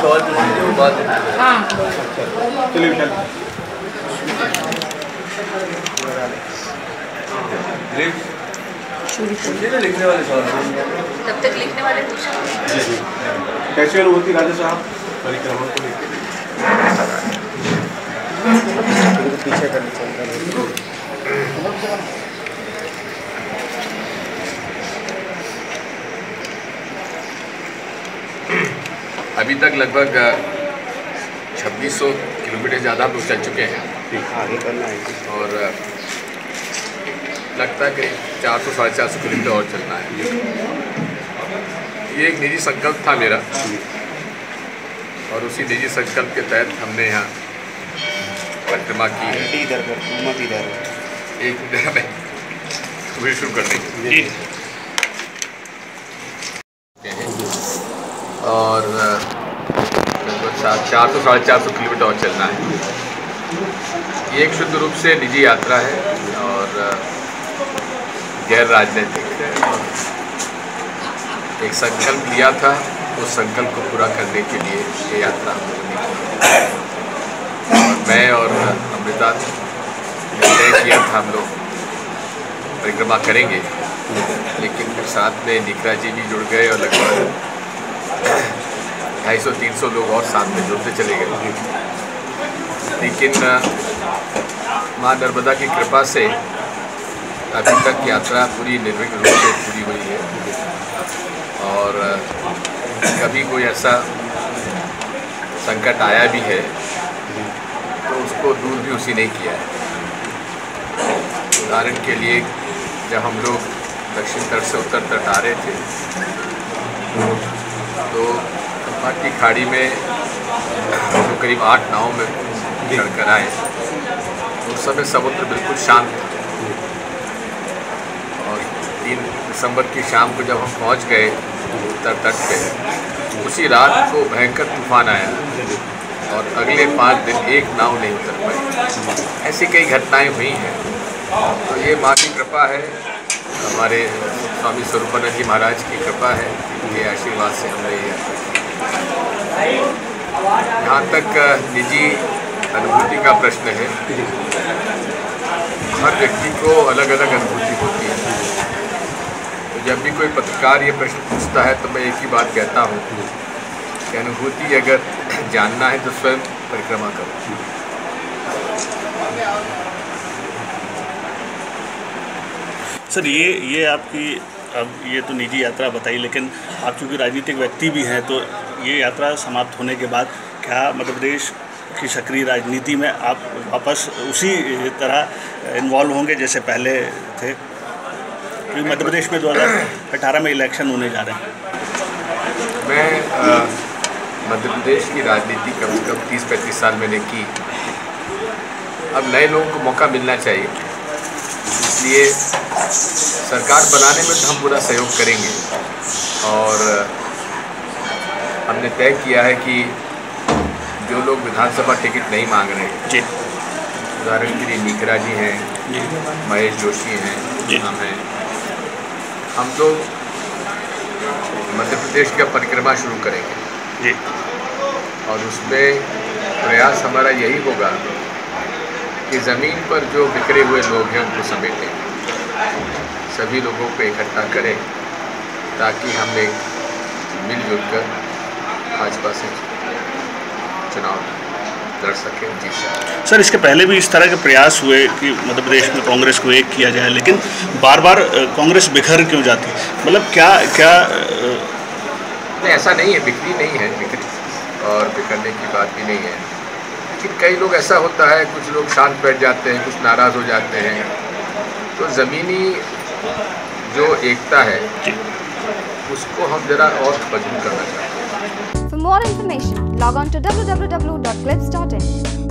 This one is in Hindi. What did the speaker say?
सवाल पूछ लीजिए बाद में हाँ। चलिए विशाल। पूछिए लिखने वाले सवाल तब तक लिखने वाले पूछो कैसे अनुभूति राजा साहब? परिक्रमा को लेकर पीछे करना चाहिए अभी तक लगभग छब्बीस सौ किलोमीटर ज़्यादा हम लोग चल चुके हैं। आगे करना है। और लगता है करीब चार सौ साढ़े चार सौ किलोमीटर और चलना है। ये एक निजी संकल्प था मेरा। और उसी निजी संकल्प के तहत हमने यहाँ परिक्रमा की है। एक वीडियो शुरू कर देंगे जी। और सात चार सौ, साढ़े चार सौ किलोमीटर और चलना है। ये एक शुद्ध रूप से निजी यात्रा है और गैर राजनीतिक है एक संकल्प लिया था, उस संकल्प को पूरा करने के लिए ये यात्रा हम लोगों ने की। मैं और अमृता ने तय किया था हम लोग परिक्रमा करेंगे, लेकिन फिर साथ में निकरा जी भी जुड़ गए और लगभग ढाई सौ, तीन सौ लोग और साथ में जुड़ते चले गए। लेकिन माँ नर्मदा की कृपा से अभी तक यात्रा पूरी निर्विघ्न रूप से पूरी हुई है। और कभी कोई ऐसा संकट आया भी है तो उसको दूर भी उसी ने किया है। उदाहरण के लिए, जब हम लोग दक्षिण तट से उत्तर तट आ रहे थे तो की खाड़ी में, जो करीब आठ नाव में चढ़कर आए, उस समय समुद्र बिल्कुल शांत था। और तीन दिसंबर की शाम को जब हम पहुँच गए, उत्तर तट पे, उसी रात को भयंकर तूफ़ान आया, और अगले पाँच दिन एक नाव नहीं उतर पाई। ऐसी कई घटनाएँ हुई हैं। तो ये माँ की कृपा है, हमारे स्वामी स्वरूपानंद जी महाराज की कृपा है ये आशीर्वाद से हमने ये यहाँ तक निजी अनुभूति का प्रश्न है। हर व्यक्ति को अलग अलग अनुभूति होती है। तो जब भी कोई पत्रकार ये प्रश्न पूछता है तो मैं एक ही बात कहता हूँ कि अनुभूति अगर जानना है तो स्वयं परिक्रमा करो। सर, ये ये आपकी, अब ये तो निजी यात्रा बताई, लेकिन आप चूँकि राजनीतिक व्यक्ति भी हैं तो ये यात्रा समाप्त होने के बाद क्या मध्य प्रदेश की सक्रिय राजनीति में आप वापस उसी तरह इन्वॉल्व होंगे जैसे पहले थे? क्योंकि मध्य प्रदेश में 2018 में इलेक्शन होने जा रहे हैं। मैं मध्य प्रदेश की राजनीति कम से कम तीस पैंतीस साल मैंने की। अब नए लोगों को मौका मिलना चाहिए। इसलिए सरकार बनाने में तो हम पूरा सहयोग करेंगे। और हमने तय किया है कि जो लोग विधानसभा टिकट नहीं मांग रहे जी। उदाहरण के लिए निकरा जी हैं महेश जोशी हैं हम हैं। हम लोग मध्य प्रदेश का परिक्रमा शुरू करेंगे। जी। और उसमें प्रयास हमारा यही होगा कि ज़मीन पर जो बिखरे हुए लोग हैं उनको समेटें। सभी लोगों को इकट्ठा करें ताकि हम एक मिलजुल कर भाजपा से चुनाव लड़ सकें जीत सकें सर इसके पहले भी इस तरह के प्रयास हुए कि मध्य प्रदेश में कांग्रेस को एक किया जाए लेकिन बार बार कांग्रेस बिखर क्यों जाती? मतलब क्या क्या नहीं ऐसा नहीं है बिक्री नहीं है बिक्री और बिखरने की बात भी नहीं है। लेकिन कई लोग ऐसा होता है कुछ लोग शांत बैठ जाते हैं कुछ नाराज़ हो जाते हैं। तो ज़मीनी जो एकता है उसको हम ज़रा और मज़बूत करना चाहते हैं। For more information, log on to www.clips.in.